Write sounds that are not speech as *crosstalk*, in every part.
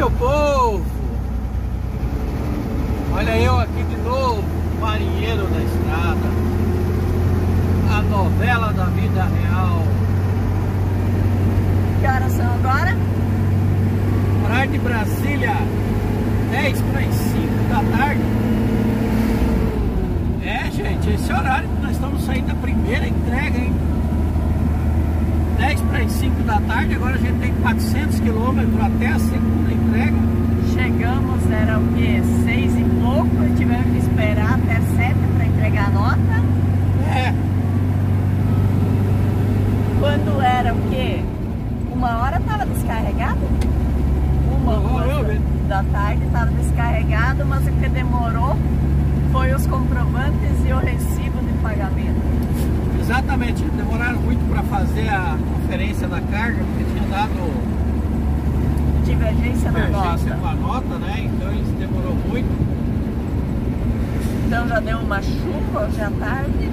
meu povo! Olha eu aqui de novo, marinheiro da estrada. A novela da vida real. Que horas são agora? Horário de Brasília, 10 para as 5 da tarde. É, gente, esse horário que nós estamos saindo da primeira entrega, hein? 10 para as 5 da tarde, agora a gente tem 400 quilômetros até a segunda entrega. Chegamos, era o quê? Seis e pouco, e tivemos que esperar até sete para entregar a nota. É, Quando era o quê? Uma hora estava descarregado? Uma hora, da tarde estava descarregado, mas o que demorou foi os comprovantes e o recibo de pagamento. exatamente. Demoraram muito para fazer a conferência da carga, porque tinha dado Divergência na nota. com a nota, né? Então isso demorou muito. Então já deu uma chuva hoje à tarde.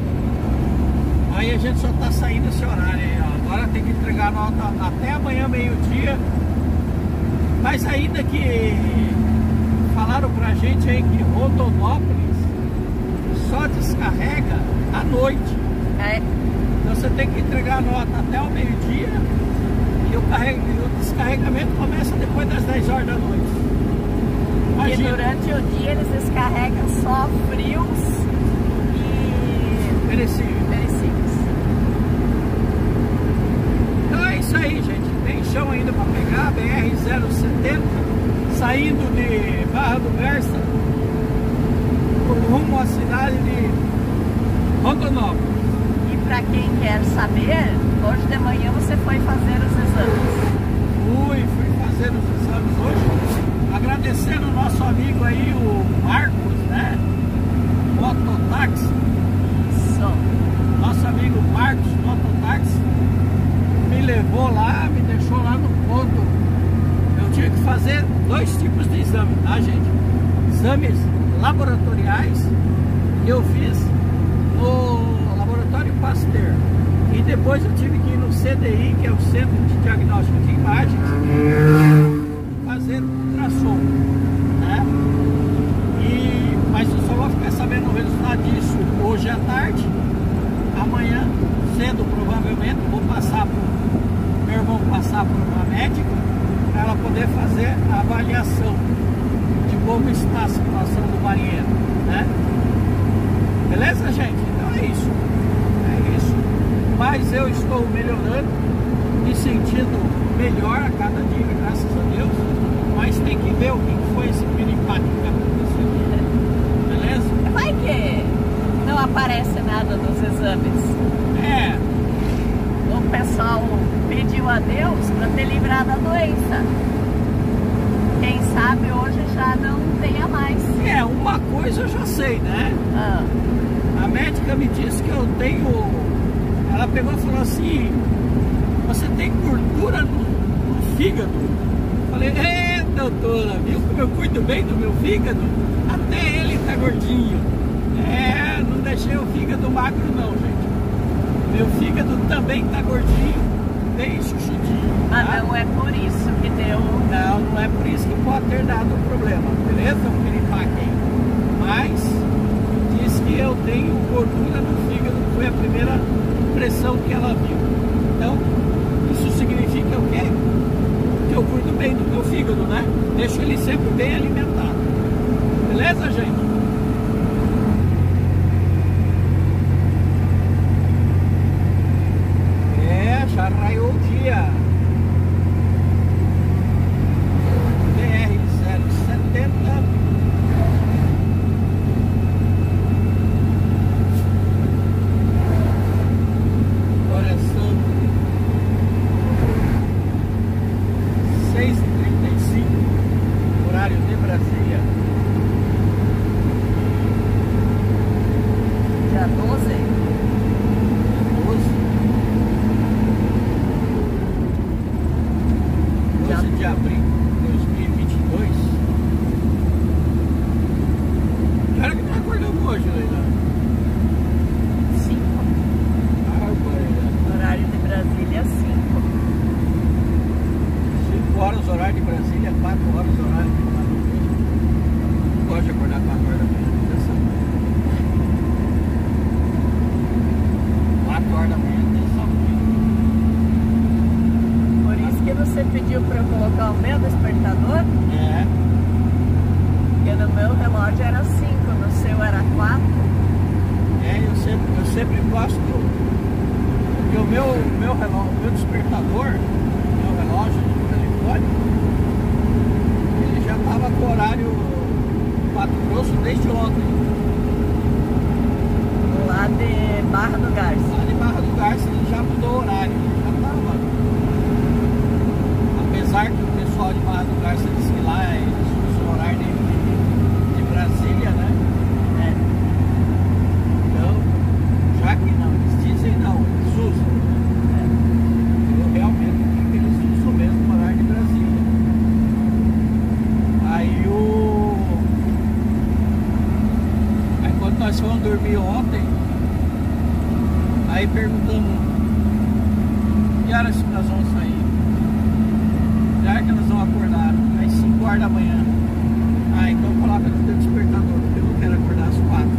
Aí a gente só tá saindo esse horário aí, ó. Agora tem que entregar a nota até amanhã, meio-dia. Mas ainda que falaram pra gente aí que Rondonópolis só descarrega à noite. É, Então você tem que entregar a nota até o meio-dia e o, e o descarregamento começa depois das 10 horas da noite. e Imagina, durante o dia eles descarregam só frios e perecível. perecíveis. Então é isso aí, gente. Tem chão ainda para pegar, BR-070, saindo de Barra do Garça, rumo à cidade de Rondonópolis. Para quem quer saber, hoje de manhã você foi fazer os exames. Fui, fui fazer os exames hoje. Agradecendo o nosso amigo aí, o Marcos, né? Mototáxi. Isso. Nosso amigo Marcos Mototáxi me levou lá, me deixou lá no ponto. Eu tinha que fazer dois tipos de exame, tá gente? Exames laboratoriais que eu fiz no Laboratório Pasteur. E depois eu tive que ir no CDI, que é o Centro de Diagnóstico de Imagens, fazer um ultrassom, né? E, mas eu só vou ficar sabendo o resultado disso hoje à tarde. Amanhã, cedo provavelmente, vou passar para meu irmão passar para uma médica para ela poder fazer a avaliação de como está a situação do marinheiro, né? Beleza, gente? Então é isso. É isso. Mas eu melhorando, me sentindo melhor a cada dia, graças a Deus. Mas tem que ver o que foi esse piripaque que aconteceu. Beleza? Vai que não aparece nada nos exames. É, O pessoal pediu a Deus para ter livrado a doença. Quem sabe hoje já não tenha mais. é, uma coisa eu já sei, né? Ah, A médica me disse que eu tenho. Ela pegou e falou assim: Você tem gordura no, no fígado? Falei: É, doutora, viu como eu cuido bem do meu fígado? Até ele tá gordinho. É, não deixei o fígado magro, não, gente. Meu fígado também tá gordinho, bem chuchudinho. mas tá? não é por isso que deu. Não, não é por isso que pode ter dado o problema, beleza? O piripaque. Mas diz que eu tenho gordura no fígado, foi a primeira impressão que ela viu. Então, isso significa o quê? Que eu cuido bem do meu fígado, né? Deixo ele sempre bem alimentado. Beleza, gente? É, já raiou o dia. BR-070 Agora são 6h35 Horário de Brasília sempre gosto porque o meu, meu relógio, meu despertador, meu relógio de telefone, ele já estava com horário Mato Grosso desde ontem. Lá de Barra do Garça. Lá de Barra do Garça ele já mudou o horário, já estava. Apesar que o pessoal de Barra do Garça disse que lá eles usam o horário de, de, de Brasília, né? É. Então, já que não, eles dizem não, eles usam. É. Eu realmente acho que eles usam mesmo o horário de Brasília. Aí o. Aí quando nós fomos dormir ontem, aí perguntamos que horas que nós vamos sair? Que hora que nós vamos acordar? Às 5 horas da manhã. Ah, então coloca no teu despertador, porque eu não quero acordar às 4.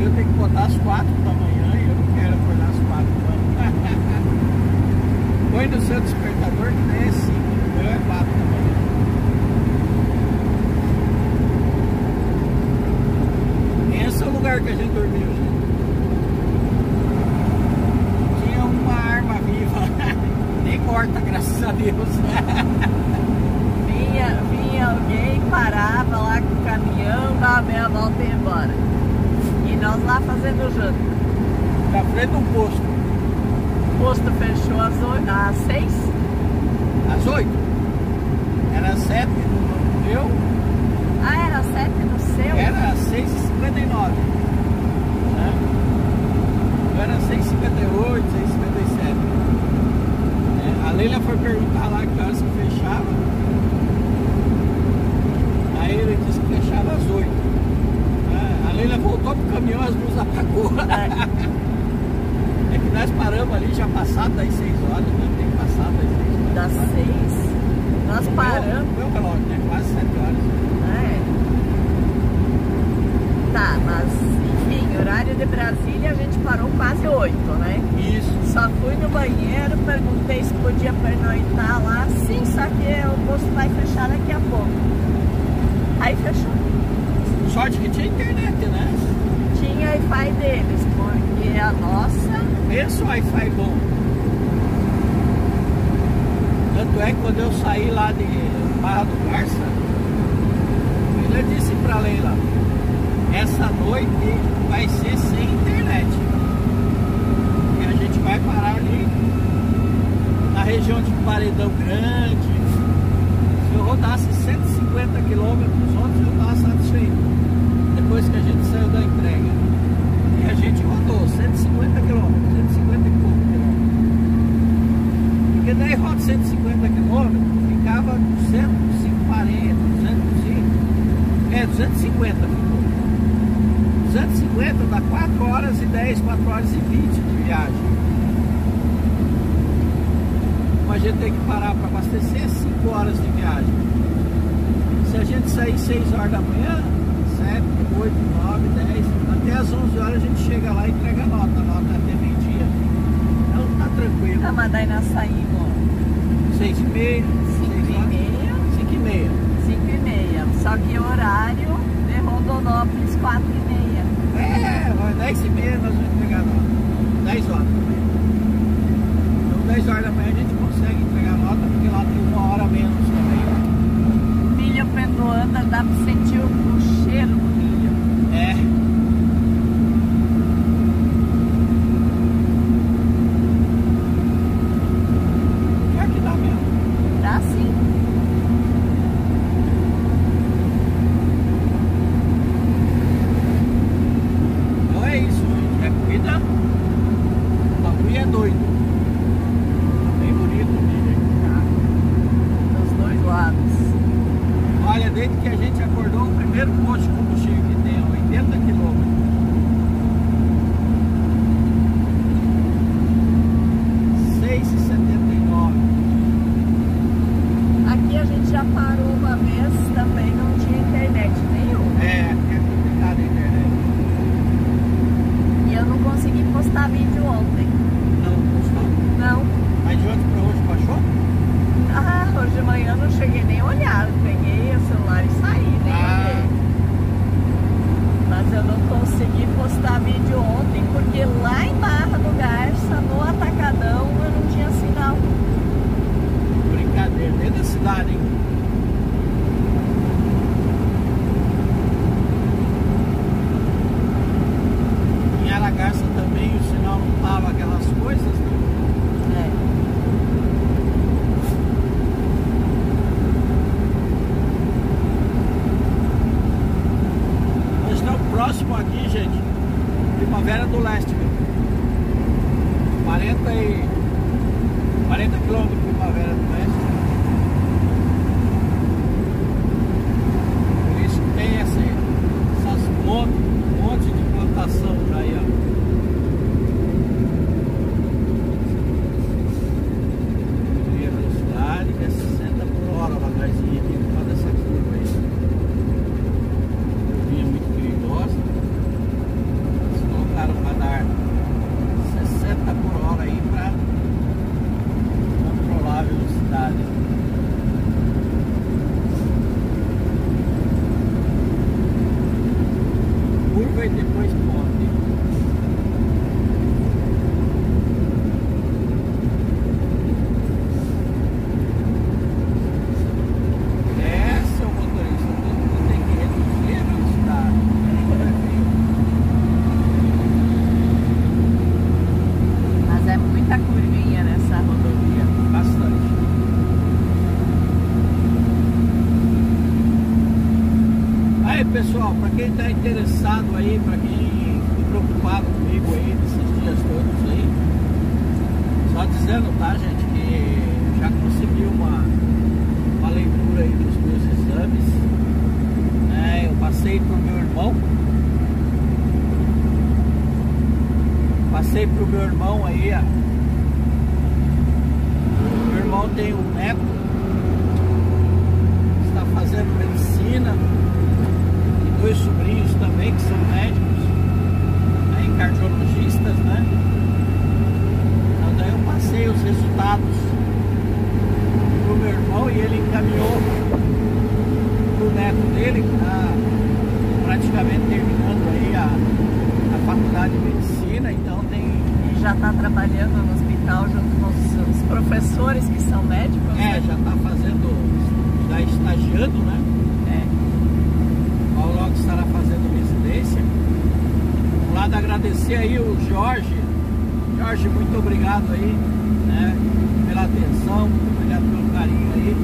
Eu tenho que botar às 4 da manhã e eu não quero acordar às 4 não. Põe no seu despertador que nem é 5, o meu é 4 da manhã. Esse é o lugar que a gente dormiu, gente. Tinha uma arma viva, nem corta, graças a Deus. Vinha, vinha alguém, parava lá com o caminhão, dava meia volta e ia embora. E nós lá fazendo janta. Na frente do posto, O posto fechou às, oito, às seis. às 8. Era 7 no meu, Ah, era sete no seu? era 6h59. Né? Eu era 6h58, 6h57. É, a Leila foi perguntar lá que horas que fechava. Aí ele disse que fechava às 8. É, a Leila voltou pro caminhão, as luzes *laughs* apagou. É que nós paramos ali já passado das 6 horas, né? Tem que passar das 6 horas. Das seis. Nós paramos. Meu, meu né? Quase 7 horas. É. Tá, mas enfim, horário de Brasília a gente parou quase oito, né? Isso. Só fui no banheiro, perguntei se podia pernoitar lá. Sim, só que o posto vai fechar daqui a pouco. Aí fechou. Sorte que tinha internet, né? Tinha Wi-Fi deles, porque a nossa. O Wi-Fi bom. Tanto é que quando eu saí lá de Barra do Garça, ele disse pra Leila, essa noite vai ser sem internet. E a gente vai parar ali na região de Paredão Grande. Se eu rodasse 150 quilômetros ontem, eu estava satisfeito. Depois que a gente saiu da entrega. E a gente rodou 150 quilômetros, 150 e pouco quilômetros. Porque daí roda 150 quilômetros, ficava 240, 205, é 250 ficou. 250 dá 4 horas e 10, 4 horas e 20 de viagem. Então a gente tem que parar para abastecer 5 horas de viagem. Se a gente sair 6 horas da manhã, 7, 8, 9, 10, até as 11 horas a gente chega lá e entrega a nota. A nota é até. Tá tranquilo. Mas daí nós saímos 6 e meia, 5 e meia, 5 e meia. 5 e meia. Só que o horário de Rondonópolis 4 e meia. É, vai 10 e meia nós vamos entregar a nota. 10 horas manhã. Então 10 horas da manhã a gente consegue entregar a nota, porque lá tem uma hora menos também. Milho pendoanda, dá pra sentir o, o cheiro do milho. É. Pior que dá mesmo. Dá sim. Então é isso, gente. É comida. O bagulho é doido. Tá bem bonito o milho. Tá? Dos dois lados. Olha, desde que a gente acordou, o primeiro posto de combustível que tem a 80 km consegui postar vídeo ontem porque lá em Barra do Garça, no Atacadão, eu não tinha sinal. Brincadeira, dentro da cidade, hein? Em Aragarça também o sinal não tava aquelas coisas, né? É. Nós estamos próximo aqui, gente. Primavera do Leste, viu? 40 e 40 quilômetros de Primavera do Leste. Por isso que tem essa, essas monte, monte de plantação já aí, ó. E a velocidade que é 60 por hora, vagarzinho aqui por causa dessa curva aí. Curvinha muito perigosa. Eles colocaram para dar 60 por hora aí para controlar a velocidade. Curva e depois ponte. É, seu motorista, todo mundo tem que reduzir a velocidade. Mas é muita curvinha nessa rodovia. Bastante. Aí pessoal, para quem está interessado aí, para quem preocupado comigo aí nesses dias todos aí, só dizendo, tá gente, que já consegui uma, uma leitura aí dos meus exames. né? eu passei pro meu irmão. Passei pro meu irmão aí, ó. Meu irmão tem um neto, está fazendo medicina, dois sobrinhos também que são médicos, aí, cardiologistas, né? Então daí eu passei os resultados pro meu irmão e ele encaminhou pro neto dele, que está praticamente terminando aí a, a faculdade de medicina, então tem E já está trabalhando no hospital junto com os, os professores que são médicos. É, né? já está fazendo, já estagiando, né? Estará fazendo residência. Um lado agradecer aí o Jorge. Jorge, muito obrigado aí, né? Pela atenção, obrigado pelo carinho aí.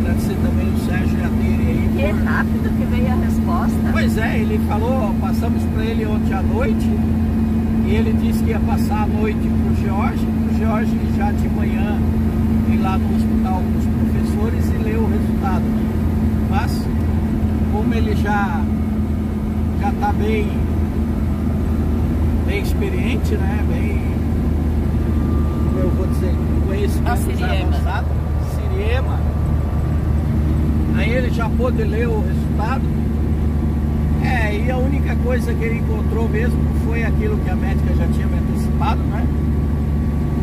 Agradecer também o Sérgio e a Tere aí. Que por- rápido que veio a resposta. Pois é, ele falou, passamos para ele ontem à noite e ele disse que ia passar a noite pro Jorge, pro Jorge já de manhã ir lá no hospital com os professores e ler o resultado. Mas como ele já está bem bem experiente, né? Bem como eu vou dizer, conhecimento já Siriema. avançado, Siriema. Aí ele já pôde ler o resultado. É, e a única coisa que ele encontrou mesmo foi aquilo que a médica já tinha me antecipado, né?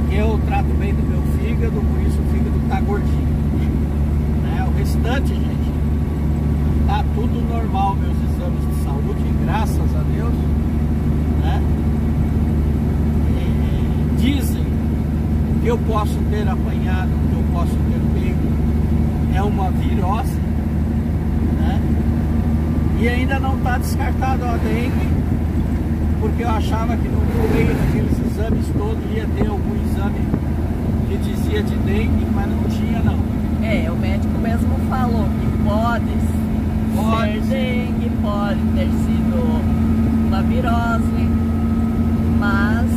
Que eu trato bem do meu fígado, por isso o fígado tá gordinho. Né? O restante, gente, tá tudo normal, meus saúde, graças a Deus. Né? Dizem que eu posso ter apanhado, que eu posso ter pego, é uma virose, né? E ainda não está descartado a dengue, porque eu achava que no meio daqueles exames todos ia ter algum exame que dizia de dengue, mas não tinha não. É, o médico mesmo falou que pode, Pode ser ser. dengue, pode ter sido uma virose, mas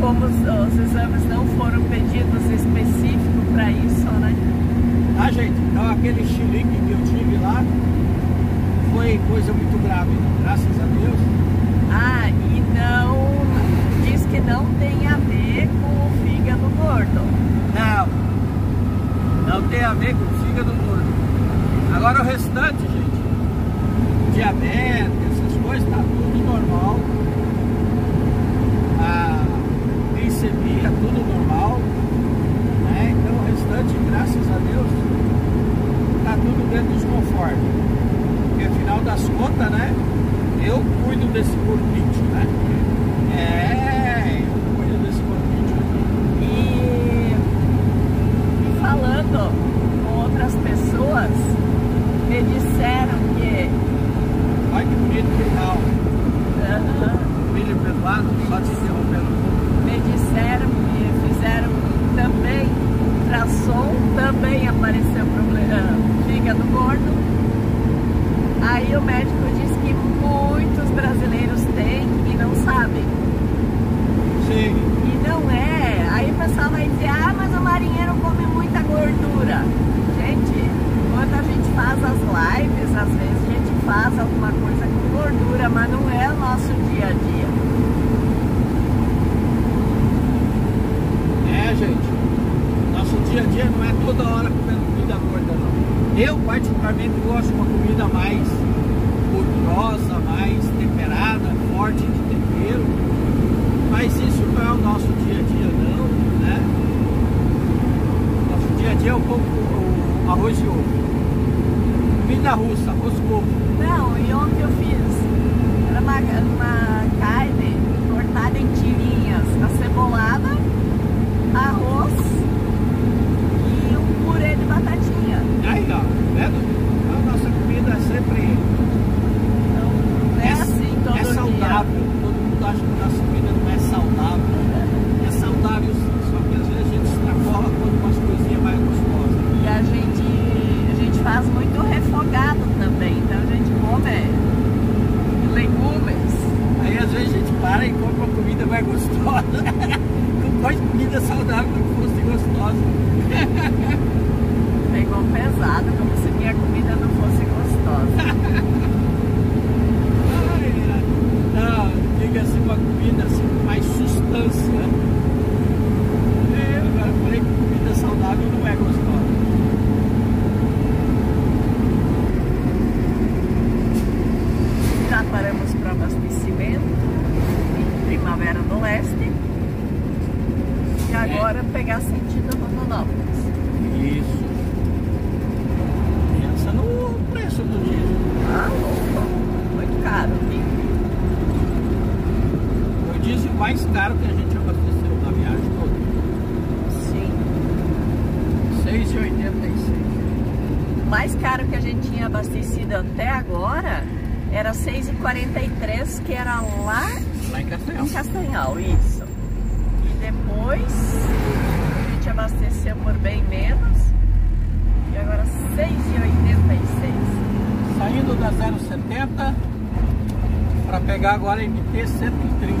como os, os exames não foram pedidos específicos para isso, né? Tá, gente? Então aquele chilique que eu tive lá foi coisa muito grave, não, graças a Deus. Ah, e não diz que não tem a ver com o fígado gordo. Não, não tem a ver com o fígado gordo. Agora o restante, gente, diabetes, essas coisas, tá tudo normal. A glicemia, tudo normal. Né? Então o restante, graças a Deus, tá tudo dentro dos conformes. Porque afinal das contas, né? Eu cuido desse corpite, né? É, eu cuido desse corpite aqui. E falando com outras pessoas, me disseram que. Olha que bonito final. Aham. Milho privado, só te interrompendo um pouco. me disseram que fizeram também ultrassom, também apareceu problema, fígado gordo. Aí o médico disse que muitos brasileiros têm e não sabem. Sim. E não é. Aí o pessoal vai dizer, ah, mas o marinheiro come muita gordura. Gente, quando a gente faz as lives, às vezes a gente faz alguma coisa com gordura, mas não é o nosso dia a dia. É, gente. Nosso dia a dia não é toda hora comendo comida gorda, não. Eu, particularmente, gosto de uma comida mais gordurosa, mais temperada, forte de tempero. Mas isso não é o nosso dia a dia, não, né? Nosso dia a dia é um pouco arroz e ovo. Comida russa, ovo. Não, e ontem eu fiz era uma, uma carne cortada em tirinhas, acebolada, arroz e um purê de batatinha. Aí, ó, tá vendo? A nossa comida é sempre Então, é assim todo é dia. saudável. Todo mundo acha que a nossa comida não é saudável. É saudável sim, só que às vezes a gente extrapola quando umas coisinhas mais gostosas. E a gente, a gente faz muito refogado também, então a gente come legumes. Aí às vezes a gente para e compra uma comida mais gostosa. Não pode comida saudável que fosse gostosa. Pegou pesado, como se minha comida não fosse gostosa. Ai, ai. Não, diga assim uma comida assim com mais substância. É, agora eu falei que comida saudável não é gostosa. Já paramos para abastecimento em Primavera do Leste. E agora pegar sentido Rondonópolis. Isso. Pensa no preço do diesel. Ah, louco. Muito caro. Foi o diesel mais caro que a gente abasteceu na viagem toda. Sim. R$ 6,86. O mais caro que a gente tinha abastecido até agora era 6,43, que era lá Lá em Castanhal. em Castanhal, isso. E depois abasteceu por bem menos. E agora 6,86. Saindo da 070 para pegar agora a MT 130.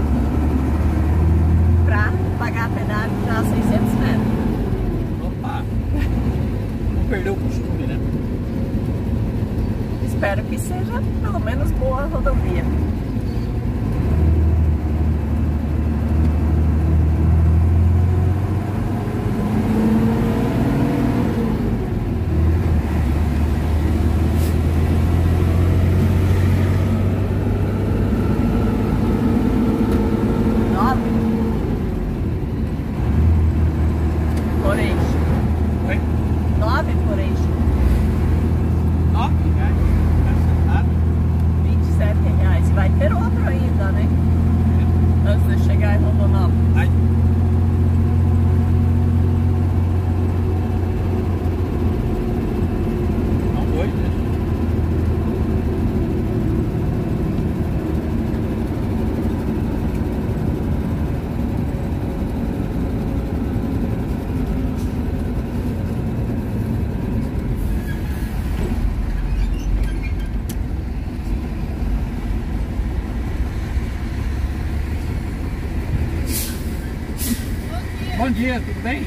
Pra pagar a pedágio já 600 metros. Opa! Não perdeu o costume, né? Espero que seja pelo menos boa a rodovia. Nove. Por eixo. Oi? Nove por eixo. Nove reais. Acertado. 27 reais. E vai ter outro ainda, né? Antes de chegar em Rondonópolis. Ai. Não dois, né? Bom dia, tudo bem?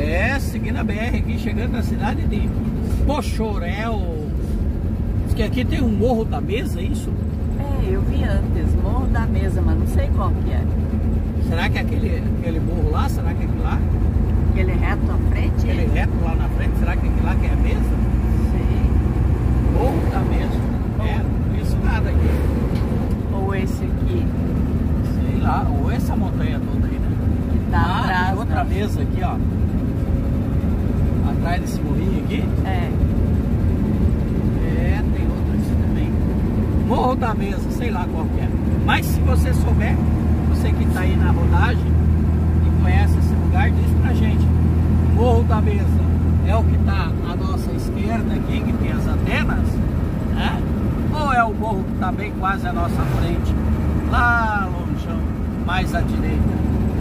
É, seguindo a BR aqui, chegando na cidade de Pochorel. Diz que aqui tem um morro da mesa, é isso? É, eu vi antes, Morro da Mesa, mas não sei qual que é. Será que é aquele, aquele morro lá? Será que é aquele lá? Aquele reto à frente? Aquele reto lá na frente? Será que é aquele lá que é a mesa? Sei. Morro da mesa. É, não conheço nada aqui. Ou esse aqui, Sei lá, ou essa montanha toda aí, né? que tá ah, atrás. outra da- mesa aqui, ó atrás desse morrinho aqui? É. É, tem outro aqui também. Morro da Mesa, sei lá qual que é. Mas se você souber, você que está aí na rodagem e conhece esse lugar, diz pra gente. Morro da Mesa é o que está à nossa esquerda aqui, que tem as antenas, né? Ou é o morro que está bem quase à nossa frente, lá longe, mais à direita.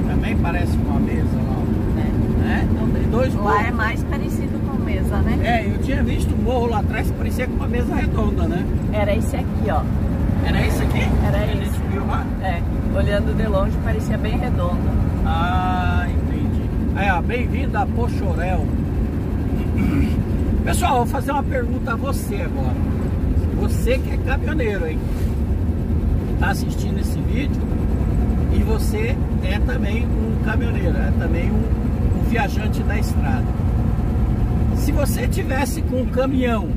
Também parece uma mesa lá, é. né? Então tem dois morros. Lá é mais parecido mesa, né? É, eu tinha visto um morro lá atrás que parecia com uma mesa redonda, né? Era esse aqui, ó. Era esse aqui? Era esse. Viu lá? É, olhando de longe parecia bem redondo. Ah, entendi. Aí, ó, bem-vindo a Pochorel. *coughs* Pessoal, vou fazer uma pergunta a você agora. Você que é caminhoneiro, hein? Está assistindo esse vídeo e você é também um caminhoneiro, é também um, um viajante da estrada. Se você tivesse com um caminhão,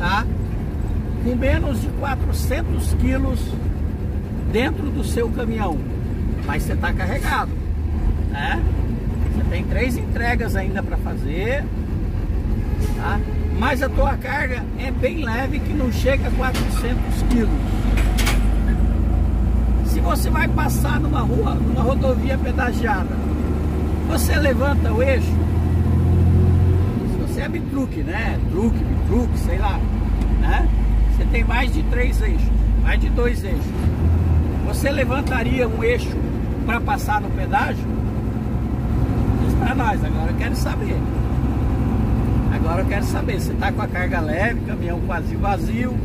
tá? Com menos de 400 quilos dentro do seu caminhão, mas você está carregado, né? Você tem três entregas ainda para fazer, tá? Mas a tua carga é bem leve, que não chega a 400 quilos. Se você vai passar numa rua, numa rodovia pedagiada, você levanta o eixo, é bitruque, né? Truque, bitruque, sei lá, né? Você tem mais de três eixos, mais de dois eixos. Você levantaria um eixo para passar no pedágio? Diz para nós, agora eu quero saber. Agora eu quero saber, você está com a carga leve, caminhão quase vazio.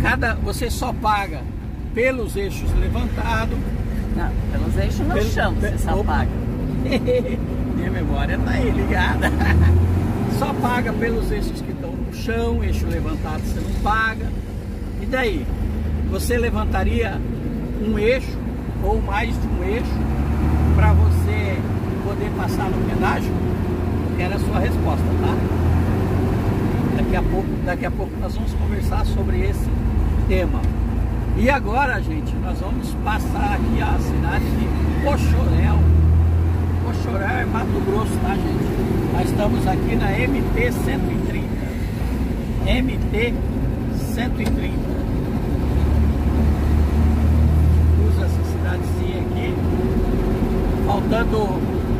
Cada, você só paga pelos eixos levantados. Não, pelos eixos no Pelo, chão você só opa. paga. *laughs* Minha memória está aí ligada. *laughs* só paga pelos eixos que estão no chão, eixo levantado você não paga. E daí? Você levantaria um eixo ou mais de um eixo para você poder passar no pedágio? quero a sua resposta, tá? Daqui a pouco, daqui a pouco nós vamos conversar sobre esse tema. E agora, gente, nós vamos passar aqui a cidade de Pochorel. Pochorel é Mato Grosso, tá, gente? Nós estamos aqui na MT 130. MT 130. Usa essa cidadezinha aqui. Faltando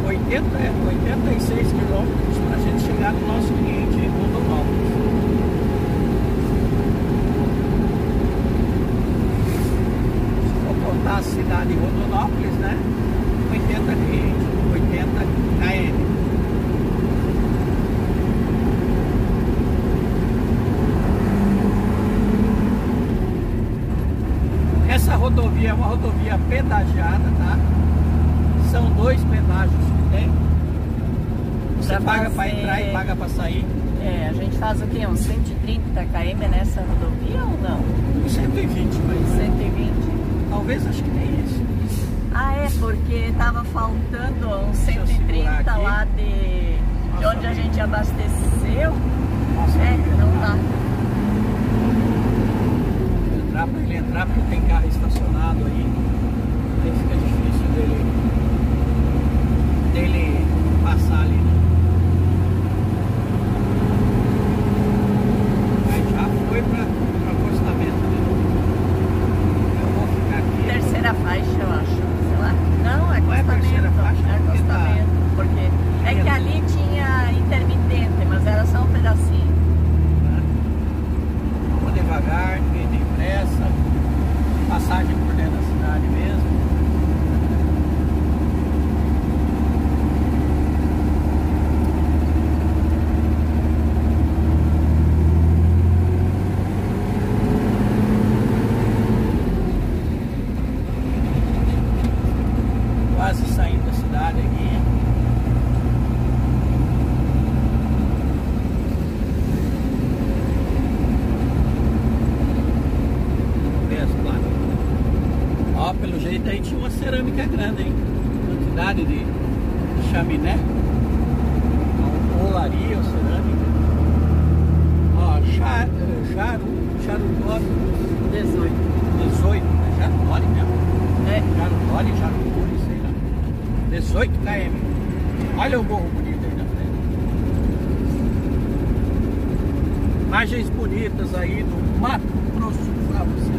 80, 86 quilômetros para a gente chegar no nosso cliente em Rondonópolis. A cidade de Rondonópolis, né? 80 clientes, 80 km. Essa rodovia é uma rodovia pedagiada, tá? São dois pedágios tem? Você pra paga para entrar e paga para sair? É, a gente faz o quê? Uns 130 km nessa rodovia ou não? 120, mas. 120? Talvez acho que nem isso. Ah, é, porque tava faltando uns 130 lá de, de onde a gente abasteceu. Nossa, é, não dá. Entrar para ele entrar porque tem carro estacionado aí. Aí fica difícil dele dele passar ali, né? Aí já foi para o acostamento de novo. Eu vou ficar aqui. Terceira faixa, eu acho. Sei lá. Não, é acostamento. Não é terceira faixa? É acostamento. Porque, tá... porque é que ali tinha intermitente, mas era só um pedacinho. Vamos devagar, ninguém tem pressa. Passagem por dentro da cidade mesmo. Imagens bonitas aí do Mato Grosso pra você.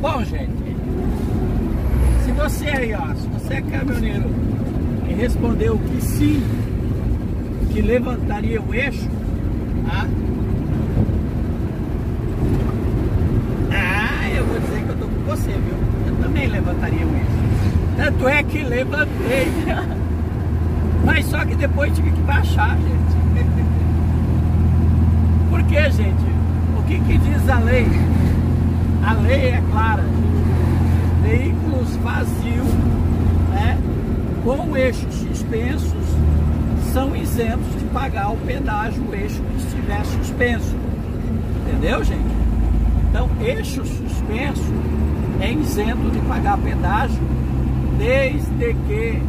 Bom, gente, se você aí, ó, se você é caminhoneiro e respondeu que sim, que levantaria o eixo, tá? Ah, eu vou dizer que eu tô com você, viu? Eu também levantaria o eixo. Tanto é que levantei. *laughs* Mas só que depois tive que baixar, gente. *laughs* Por que, gente? O que, que diz a lei? A lei é clara, gente. Veículos vazios, né, com eixos suspensos, são isentos de pagar o pedágio, o eixo que estiver suspenso. Entendeu, gente? Então, eixo suspenso é isento de pagar pedágio desde que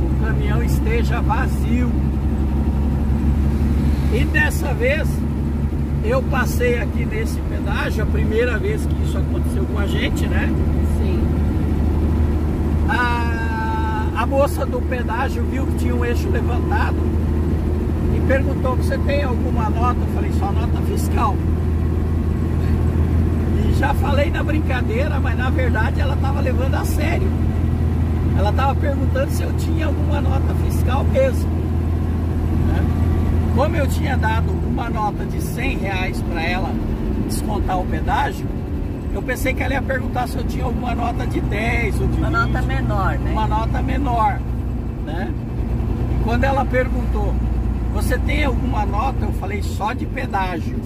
o caminhão esteja vazio. E dessa vez eu passei aqui nesse pedágio, a primeira vez que isso aconteceu com a gente, né? Sim. A, a moça do pedágio viu que tinha um eixo levantado e perguntou: Você tem alguma nota? Eu falei: Só nota fiscal. Já falei na brincadeira, mas na verdade ela estava levando a sério. Ela estava perguntando se eu tinha alguma nota fiscal mesmo. né? Como eu tinha dado uma nota de 100 reais para ela descontar o pedágio, eu pensei que ela ia perguntar se eu tinha alguma nota de 10 ou de Uma 20, nota menor, né? uma nota menor, né? E quando ela perguntou, você tem alguma nota? Eu falei só de pedágio,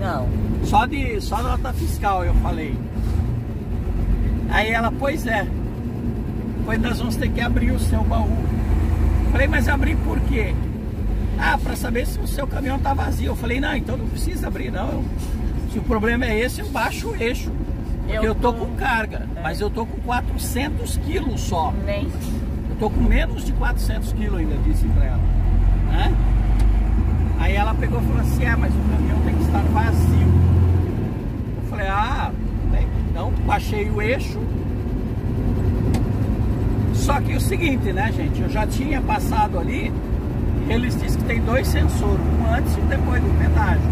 Não. Só de só nota fiscal, eu falei. Aí ela, pois é. Pois nós vamos ter que abrir o seu baú. Falei, mas abrir por quê? Ah, para saber se o seu caminhão tá vazio. Eu falei, não, então não precisa abrir não. Eu- se o problema é esse, eu baixo o eixo. Porque eu, Eu tô tô- com carga, É. mas eu tô com 400 quilos só. Nem. Eu tô com menos de 400 quilos ainda, disse pra ela. Né? Aí ela pegou e falou assim, é, mas o caminhão tem que estar vazio. Bem, então baixei o eixo. Só que o seguinte, né, gente? Eu já tinha passado ali, eles dizem que tem dois sensores, um antes e um depois do pedágio.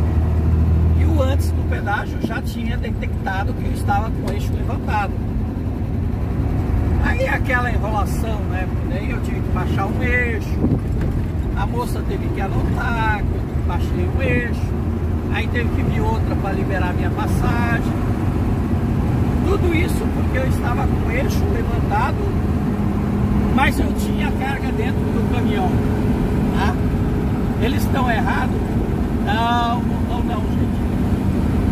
E o antes do pedágio já tinha detectado que eu estava com o eixo levantado. Aí aquela enrolação, né? Daí eu tive que baixar um eixo, a moça teve que anotar que eu baixei o eixo, aí teve que vir outra para liberar minha passagem. Tudo isso porque eu estava com o eixo levantado, mas eu tinha carga dentro do caminhão. Tá? Eles estão errados? Não, não não, gente.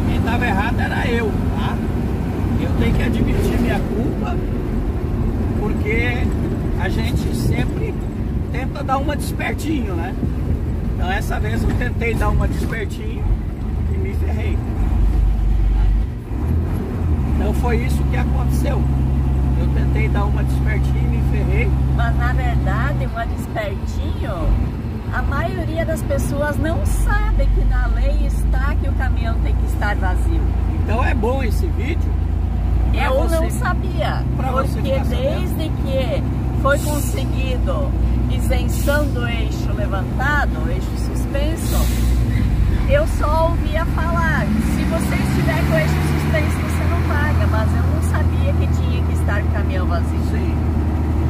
Quem estava errado era eu, tá? Eu tenho que admitir minha culpa, porque a gente sempre tenta dar uma despertinho, né? Então essa vez eu tentei dar uma despertinho e me ferrei. Então foi isso que aconteceu. Eu tentei dar uma despertinho e me ferrei. Mas na verdade, uma despertinho, a maioria das pessoas não sabe que na lei está que o caminhão tem que estar vazio. Então é bom esse vídeo. Eu você- não sabia, porque desde que foi conseguido isenção do eixo levantado, eixo suspenso, eu só ouvia falar, se você estiver com o eixo suspenso mas eu não sabia que tinha que estar caminhão vazio. Sim.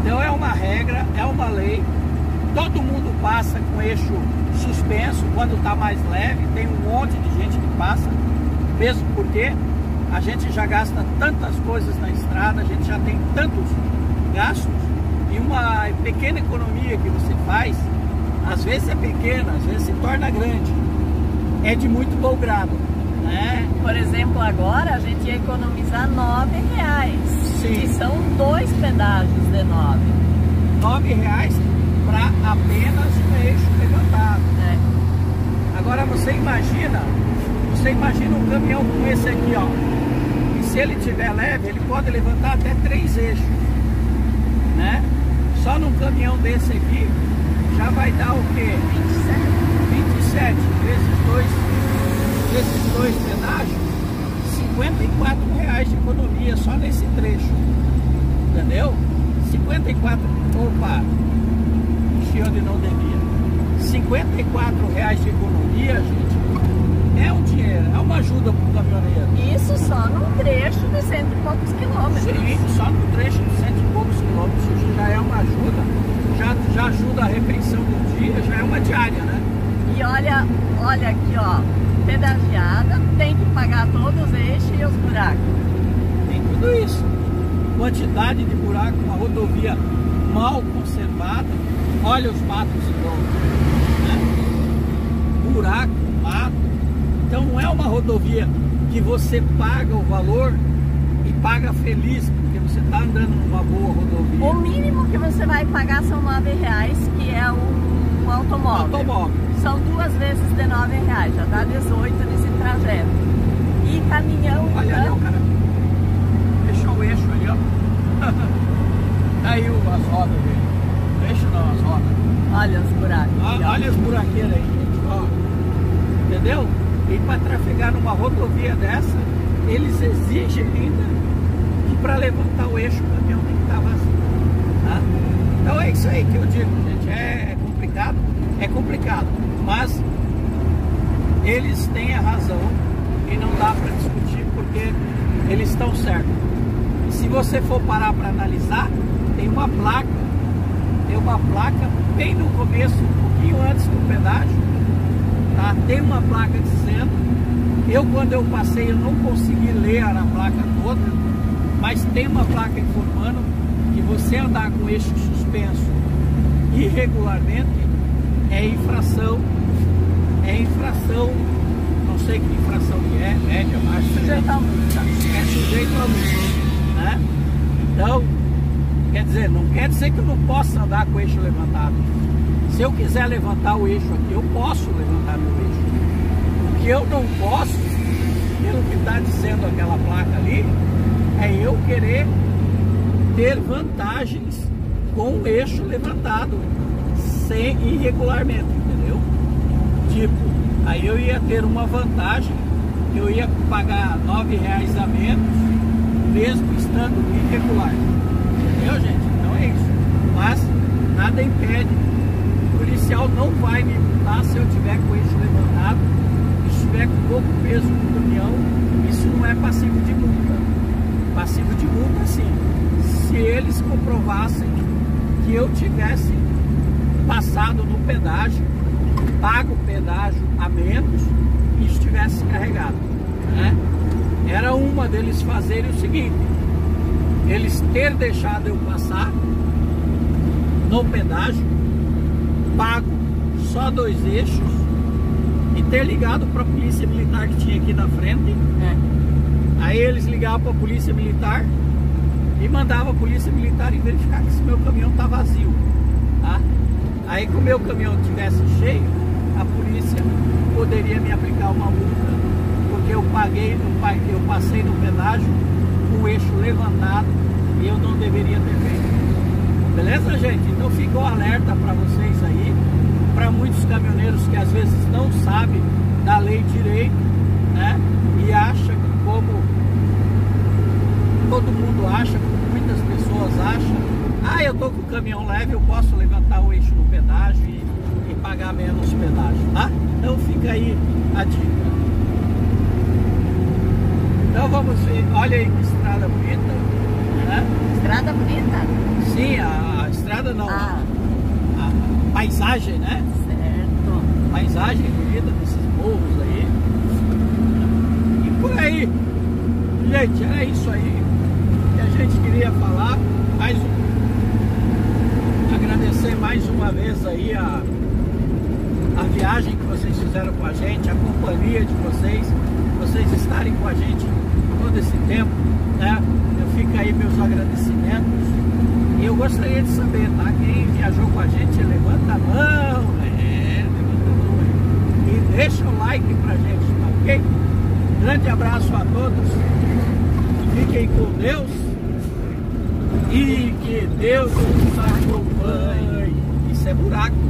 Então é uma regra, é uma lei. Todo mundo passa com eixo suspenso quando está mais leve. Tem um monte de gente que passa, mesmo porque a gente já gasta tantas coisas na estrada, a gente já tem tantos gastos e uma pequena economia que você faz, às vezes é pequena, às vezes se torna grande. É de muito bom grado, né? Por exemplo, agora a gente ia economizar nove reais. Sim. Que são dois pedágios de nove. Nove reais para apenas um eixo levantado. É. Agora você imagina, você imagina um caminhão como esse aqui, ó. E se ele tiver leve, ele pode levantar até três eixos. Né? Só num caminhão desse aqui já vai dar o quê? 27. 27 vezes 2 desses dois pedágios, 54 reais de economia só nesse trecho. Entendeu? 54, opa, enchi onde não devia. 54 reais de economia, gente, é um dinheiro, é uma ajuda pro caminhoneiro. Isso só num trecho de cento e poucos quilômetros. Sim, só num trecho de cento e poucos quilômetros, isso já é uma ajuda. Já, já ajuda a refeição do dia, já é uma diária, né? E olha, olha aqui, ó pedagiada, tem que pagar todos os eixos e os buracos. Tem tudo isso. Quantidade de buraco, uma rodovia mal conservada. Olha os matos em volta. Né? Buraco, mato. Então não é uma rodovia que você paga o valor e paga feliz, porque você está andando numa boa rodovia. O mínimo que você vai pagar são nove reais, que é o, o automóvel. Automóvel. São duas vezes de nove reais, já dá 18 nesse trajeto. E caminhão, Olha ali, então, cara. Fechou o eixo ali, ó. *laughs* tá aí o- as rodas dele. Eixo não, as rodas. olha os buracos. Aqui, ó. Olha as buraqueiras aí. Ó. Entendeu? E para trafegar numa rodovia dessa, eles exigem ainda que para levantar o eixo o caminhão tem que estar vazio. tá? Então é isso aí que eu digo, gente. É, é complicado. Mas eles têm a razão e não dá para discutir porque eles estão certos. Se você for parar para analisar, tem uma placa, tem uma placa bem no começo, um pouquinho antes do pedágio, tá? Tem uma placa dizendo. Eu quando eu passei eu não consegui ler a placa toda, mas tem uma placa informando que você andar com eixo suspenso irregularmente é infração, é infração, não sei que infração que é, média, baixa, Sujeito a multa. é sujeito a multa, né? Então, quer dizer, não quer dizer que eu não possa andar com o eixo levantado. Se eu quiser levantar o eixo aqui, eu posso levantar meu eixo. O que eu não posso, pelo que está dizendo aquela placa ali, é eu querer ter vantagens com o eixo levantado, sem irregularmente, entendeu? Tipo, aí eu ia ter uma vantagem, eu ia pagar nove reais a menos, mesmo estando irregular. Entendeu, gente? Então é isso. Mas nada impede. O policial não vai me multar se eu tiver com eixo levantado, estiver com pouco peso no caminhão, isso não é passivo de multa. Passivo de multa sim. Se eles comprovassem que eu tivesse passado no pedágio, pago o pedágio a menos e estivesse carregado. Né? Era uma deles fazerem o seguinte, eles ter deixado eu passar no pedágio, pago só dois eixos e ter ligado para a polícia militar que tinha aqui na frente. É. Aí eles ligavam para a polícia militar e mandavam a polícia militar ir verificar que esse meu caminhão tá vazio? Aí que o meu caminhão tivesse cheio, a polícia poderia me aplicar uma multa, porque eu paguei, no, eu passei no pedágio com o eixo levantado e eu não deveria ter feito. Beleza, gente? Então fica o alerta para vocês aí, para muitos caminhoneiros que às vezes não sabem da lei direito, né? E acha que como todo mundo acha, como muitas pessoas acham, ah, eu tô com o caminhão leve, eu posso levantar o eixo no pedágio e, e pagar menos pedágio, tá? Então fica aí a dica. Então vamos ver, olha aí que estrada bonita, né? Estrada bonita? Sim, a, a estrada não, Ah, a, a paisagem, né? certo. Paisagem bonita desses morros aí. E por aí. Gente, era isso aí que a gente queria falar. Mais um. Agradecer mais uma vez aí a, a viagem que vocês fizeram com a gente, a companhia de vocês, vocês estarem com a gente todo esse tempo, né? Eu fico aí meus agradecimentos. E eu gostaria de saber, tá? Quem viajou com a gente, levanta a mão, é, levanta a mão aí. E deixa o like pra gente, tá ok? Grande abraço a todos. Fiquem com Deus. E que Deus nos acompanhe. Isso é buraco.